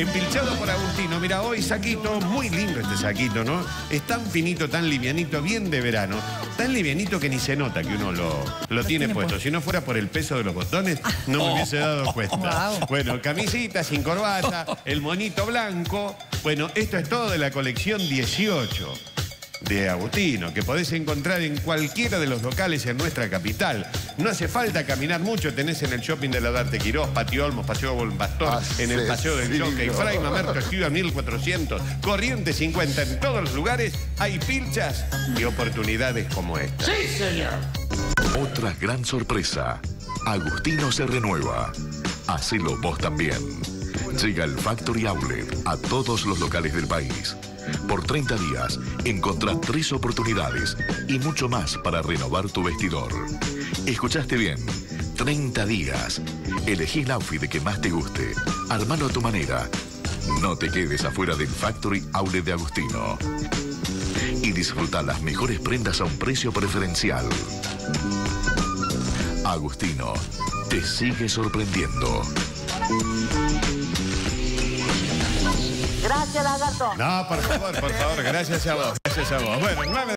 Empilchado por Agustino. Mira, hoy saquito, muy lindo este saquito, ¿no? Es tan finito, tan livianito, bien de verano. Tan livianito que ni se nota que uno lo, lo tiene, tiene puesto. Si no fuera por el peso de los botones, no me hubiese dado cuenta. Wow. Bueno, camisita sin corbata, el monito blanco. Bueno, esto es todo de la colección 18 de Agustino, que podés encontrar en cualquiera de los locales en nuestra capital. No hace falta caminar mucho, tenés en el shopping de la Darte Quirós, Patio Olmos, Paseo Bol Pastor, en el Paseo del. Jockey, Fray Mamerto Esquiva 1400, Corriente 50, en todos los lugares hay pilchas y oportunidades como esta. Otra gran sorpresa. Agustino se renueva. Hacelo vos también. Llega el Factory Outlet a todos los locales del país. Por 30 días encontrá tres oportunidades y mucho más para renovar tu vestidor. Escuchaste bien. 30 días. Elegí el outfit que más te guste. Armalo a tu manera. No te quedes afuera del Factory Outlet de Agustino. Y disfruta las mejores prendas a un precio preferencial. Agustino te sigue sorprendiendo. Gracias. No, por favor, por favor, gracias a vos, gracias a vos. Bueno,